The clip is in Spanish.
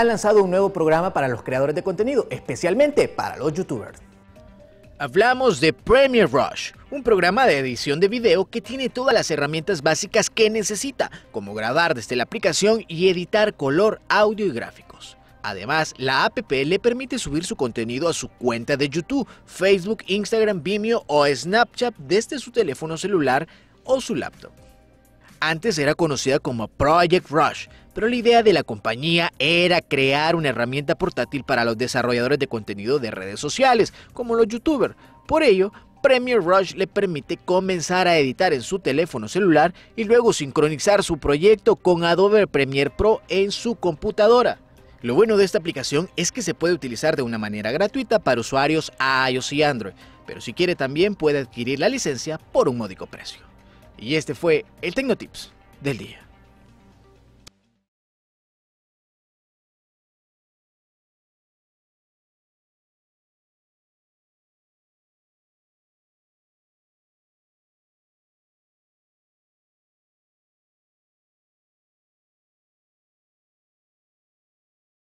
ha lanzado un nuevo programa para los creadores de contenido, especialmente para los youtubers. Hablamos de Premiere Rush, un programa de edición de video que tiene todas las herramientas básicas que necesita, como grabar desde la aplicación y editar color, audio y gráficos. Además, la app le permite subir su contenido a su cuenta de YouTube, Facebook, Instagram, Vimeo o Snapchat desde su teléfono celular o su laptop. Antes era conocida como Project Rush, pero la idea de la compañía era crear una herramienta portátil para los desarrolladores de contenido de redes sociales, como los youtubers. Por ello, Premiere Rush le permite comenzar a editar en su teléfono celular y luego sincronizar su proyecto con Adobe Premiere Pro en su computadora. Lo bueno de esta aplicación es que se puede utilizar de una manera gratuita para usuarios iOS y Android, pero si quiere también puede adquirir la licencia por un módico precio. Y este fue el Tecnotips del día.